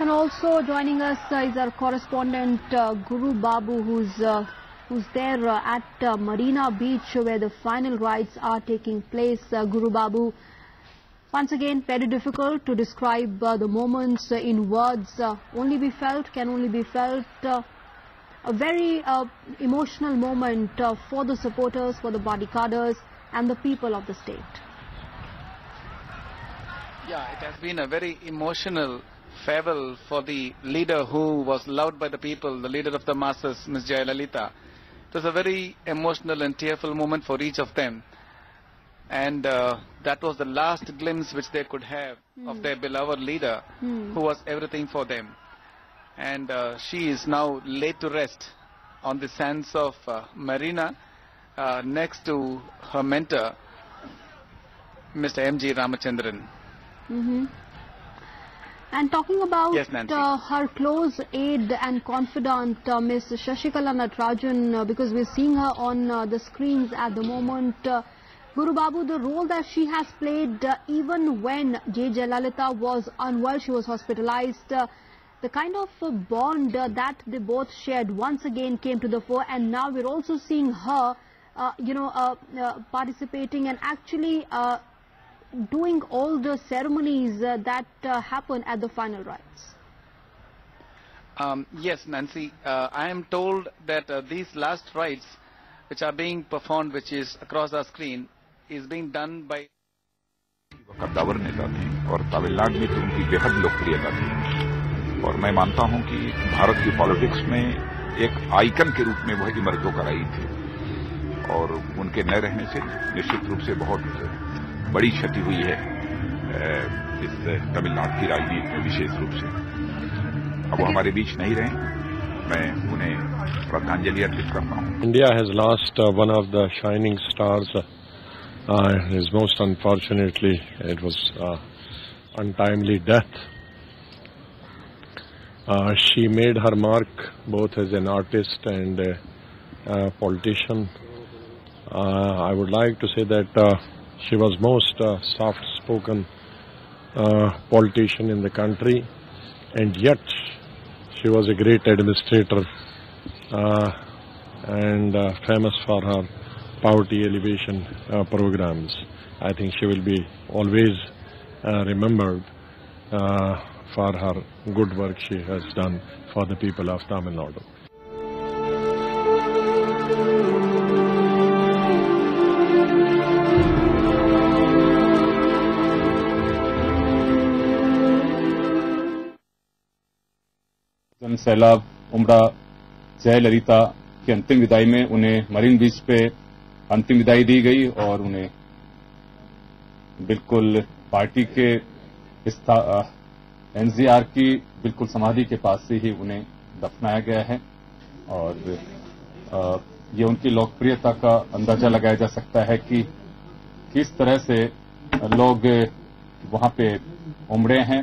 And also joining us uh, is our correspondent uh, Guru Babu, who's uh, who's there uh, at uh, Marina Beach, where the final rites are taking place. Uh, Guru Babu, once again, very difficult to describe the moments in words. Only be felt, can only be felt. A very emotional moment for the supporters, for the bodyguarders, and the people of the state. Yeah, it has been a very emotional farewell for the leader who was loved by the people, the leader of the masses, Ms. Jayalalitha. It was a very emotional and tearful moment for each of them. And uh, that was the last glimpse which they could have of their beloved leader, Hmm. who was everything for them. And uh, she is now laid to rest on the sands of uh, Marina uh, next to her mentor, Mr. M.G. Ramachandran. hmm And talking about Yes, uh, her close aide and confidant, uh, Ms. Shashikala Natarajan, uh, because we're seeing her on uh, the screens at the moment. Uh, Guru Babu, the role that she has played uh, even when J. Jayalalita was unwell, she was hospitalized, uh, the kind of uh, bond uh, that they both shared once again came to the fore and now we're also seeing her, uh, you know, uh, uh, participating and actually uh, doing all the ceremonies uh, that uh, happen at the final rites. Um, yes, Nancy. Uh, I am told that uh, these last rites, which are being performed, which is across our screen, is being done by कद्दावर नेता थे और तमिलनाडु में तो उनकी बेहद लोकप्रियता थी और मैं मानता हूँ कि भारत की पॉलिटिक्स में एक आइकन के रूप में वह इमर्ज होकर आई थी और उनके न रहने से निश्चित रूप से बहुत बड़ी क्षति हुई है इस तमिलनाडु की राजनीति में विशेष रूप से। अब वो हमारे बीच नहीं रहे, मैं उन्हें श्रद्धांजलि अर्पित करता हूँ। India has lost one of the shining stars is most unfortunately it was untimely death she made her mark both as an artist and politician I would like to say that she was most uh, soft-spoken uh, politician in the country, and yet she was a great administrator uh, and uh, famous for her poverty elevation uh, programs. I think she will be always uh, remembered for her good work she has done for the people of Tamil Nadu. जन सैलाब उमड़ा जय ललिता की अंतिम विदाई में उन्हें marine बीच पे अंतिम विदाई दी गई और उन्हें बिल्कुल पार्टी के एनजीआर की बिल्कुल समाधि के पास से ही उन्हें दफनाया गया है और अ, ये उनकी लोकप्रियता का अंदाज़ा लगाया जा सकता है कि किस तरह से लोग वहाँ पे उमड़े हैं।